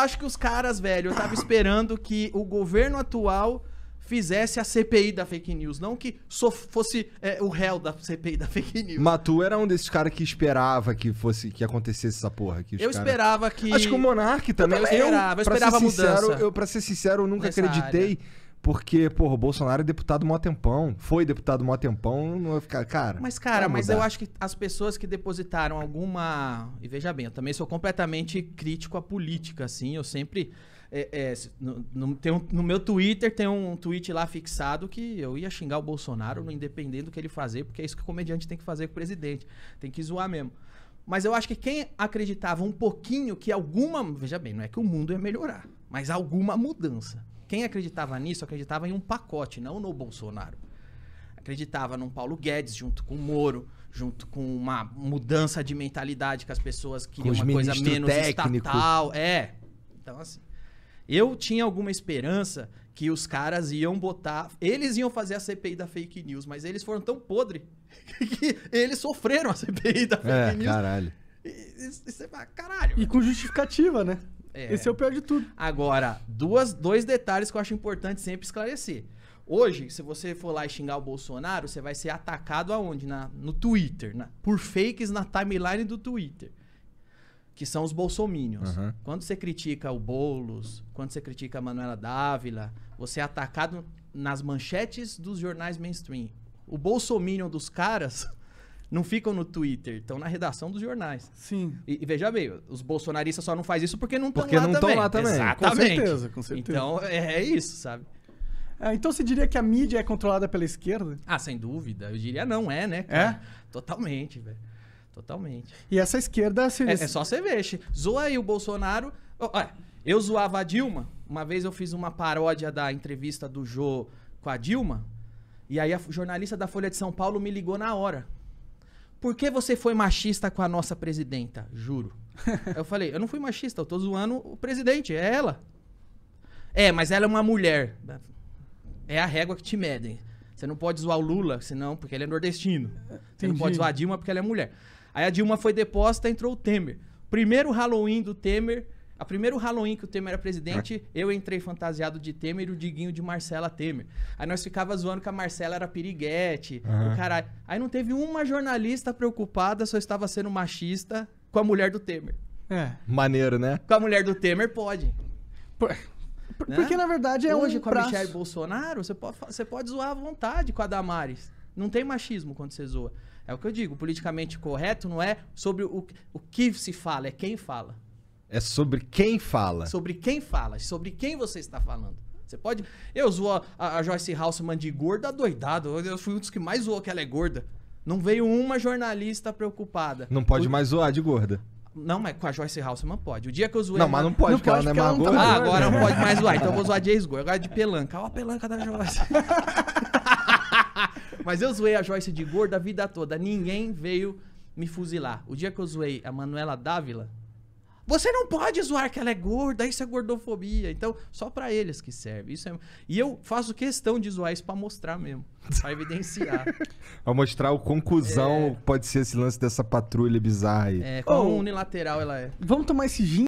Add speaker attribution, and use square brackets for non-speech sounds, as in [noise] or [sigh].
Speaker 1: acho que os caras, velho, eu tava esperando que o governo atual fizesse a CPI da fake news, não que só fosse é, o réu da CPI da fake news.
Speaker 2: Mas tu era um desses caras que esperava que fosse que acontecesse essa porra. Que
Speaker 1: eu
Speaker 2: cara-
Speaker 1: esperava que.
Speaker 2: Acho que o Monark também.
Speaker 1: também esperava, eu
Speaker 2: pra
Speaker 1: esperava
Speaker 2: ser sincero,
Speaker 1: mudança.
Speaker 2: eu, pra ser sincero, eu nunca
Speaker 1: Nessa
Speaker 2: acreditei. Porque, porra, o Bolsonaro é deputado mó tempão. Foi deputado mó tempão. Não vai ficar. Cara.
Speaker 1: Mas, cara, mas eu acho que as pessoas que depositaram alguma. E veja bem, eu também sou completamente crítico à política, assim. Eu sempre. é, é, no, no- tem um- no meu Twitter tem um tweet lá fixado que eu ia xingar o Bolsonaro, no independente do que ele fazer, porque é isso que o comediante tem que fazer com o presidente. Tem que zoar mesmo. Mas eu acho que quem acreditava um pouquinho que alguma. Veja bem, não é que o mundo ia melhorar, mas alguma mudança. Quem acreditava nisso acreditava em um pacote, não no Bolsonaro acreditava num Paulo Guedes junto com o Moro, junto com uma mudança de mentalidade que as pessoas queriam uma coisa menos
Speaker 2: técnicos.
Speaker 1: estatal. É. Então, assim, eu tinha alguma esperança que os caras iam botar. Eles iam fazer a CPI da fake news, mas eles foram tão podre [laughs] que eles sofreram a CPI da fake
Speaker 2: É,
Speaker 1: news.
Speaker 2: caralho.
Speaker 1: E, e, e caralho.
Speaker 3: E com justificativa, né?
Speaker 1: É.
Speaker 3: Esse é o pior de tudo.
Speaker 1: Agora, duas, dois detalhes que eu acho importante sempre esclarecer. Hoje, se você for lá e xingar o Bolsonaro, você vai ser atacado aonde? Na, no Twitter, na- por fakes na timeline do Twitter. Que são os bolsominions.
Speaker 2: Aham.
Speaker 1: Quando você critica o Boulos, quando você critica a Manuela Dávila, você é atacado nas manchetes dos jornais mainstream. O bolsominion dos caras [laughs] não ficam no Twitter, estão na redação dos jornais.
Speaker 3: Sim.
Speaker 1: E, e veja bem, os bolsonaristas só não fazem isso porque não estão lá
Speaker 2: não
Speaker 1: também.
Speaker 2: lá também.
Speaker 1: Exatamente.
Speaker 3: Com certeza, com certeza.
Speaker 1: Então, é, é isso, sabe?
Speaker 3: Ah, então você diria que a mídia é controlada pela esquerda?
Speaker 1: Ah, sem dúvida. Eu diria não, é, né? cara? Totalmente, velho. Totalmente.
Speaker 3: E essa esquerda se.
Speaker 1: É, é só você ver. Zoa aí o Bolsonaro. Olha, eu zoava a Dilma. Uma vez eu fiz uma paródia da entrevista do Jô com a Dilma. E aí a jornalista da Folha de São Paulo me ligou na hora. Por que você foi machista com a nossa presidenta? Juro. [laughs] Eu falei, eu não fui machista, eu tô zoando o presidente, é ela. É, mas ela é uma mulher. É a régua que te medem. Você não pode zoar o Lula, senão, porque ele é nordestino. Você não
Speaker 3: Entendi.
Speaker 1: pode zoar a Dilma porque ela é mulher. Aí a Dilma foi deposta, entrou o Temer. Primeiro Halloween do Temer, a primeiro Halloween que o Temer era presidente, eu entrei fantasiado de Temer e o Diguinho de Marcela Temer. Aí nós ficava zoando que a Marcela era piriguete,
Speaker 2: Aham.
Speaker 1: o caralho. Aí não teve uma jornalista preocupada eu estava sendo machista com a mulher do Temer.
Speaker 3: É.
Speaker 2: Maneiro, né?
Speaker 1: Com a mulher do Temer, pode.
Speaker 3: Por-
Speaker 1: Né?
Speaker 3: Porque na verdade é
Speaker 1: Hoje,
Speaker 3: um
Speaker 1: com a
Speaker 3: braço.
Speaker 1: Michelle Bolsonaro, você pode, você pode zoar à vontade com a Damares. Não tem machismo quando você zoa. É o que eu digo, politicamente correto não é sobre o, o que se fala, é quem fala.
Speaker 2: É sobre quem fala.
Speaker 1: Sobre quem fala, sobre quem você está falando. Você pode. Eu zoo a, a Joyce Houseman de gorda doidado. Eu, fui um dos que mais zoou que ela é gorda. Não veio uma jornalista preocupada.
Speaker 2: Não pode
Speaker 1: O-
Speaker 2: mais zoar de gorda.
Speaker 1: Não, mas com a Joyce Houseman pode. O dia que eu zoei.
Speaker 2: Não, mas não pode,
Speaker 3: Não
Speaker 2: porque ela não é mais
Speaker 3: não
Speaker 2: gorda.
Speaker 3: tá
Speaker 1: Ah, agora não pode mais zoar. Então eu vou zoar a Jace Gore. Agora de pelanca. Ó a pelanca da Joyce. [laughs] Mas eu zoei a Joyce de gorda a vida toda. Ninguém veio me fuzilar. O dia que eu zoei a Manuela Dávila, você não pode zoar que ela é gorda, isso é gordofobia. Então, só pra eles que serve. Isso é... E eu faço questão de zoar isso pra mostrar mesmo. Pra evidenciar. [laughs]
Speaker 2: Pra mostrar o conclusão pode ser esse lance dessa patrulha bizarra aí.
Speaker 1: É, quão
Speaker 3: Oh.
Speaker 1: unilateral ela é.
Speaker 3: Vamos tomar esse gin